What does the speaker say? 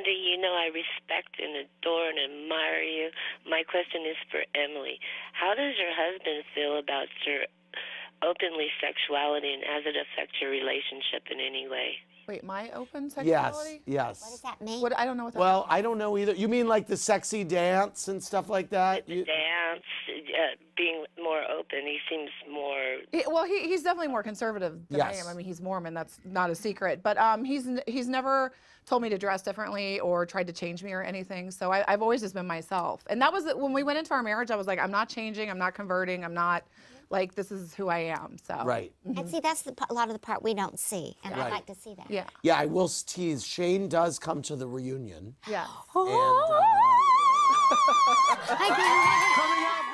Sandy, you know I respect and adore and admire you. My question is for Emily. How does your husband feel about your openly sexuality and has it affect your relationship in any way? Wait, my open sexuality? yes. yes. What does that mean? What, I don't know what that Well, I don't know either. You mean like the sexy dance and stuff like that? You- Dance, uh, being more open. He seems more. He, well, he, he's definitely more conservative than I am. I mean, he's Mormon. That's not a secret. But um, he's he's never told me to dress differently or tried to change me or anything. So I, I've always just been myself. And that was it- when we went into our marriage. I was like, I'm not changing. I'm not converting. I'm not like this is who I am. So right. And see, that's the, a lot of the part we don't see, and I'd Right. like to see that. Yeah. Yeah, I will tease. Shane does come to the reunion. Yeah. And uh, I can- coming up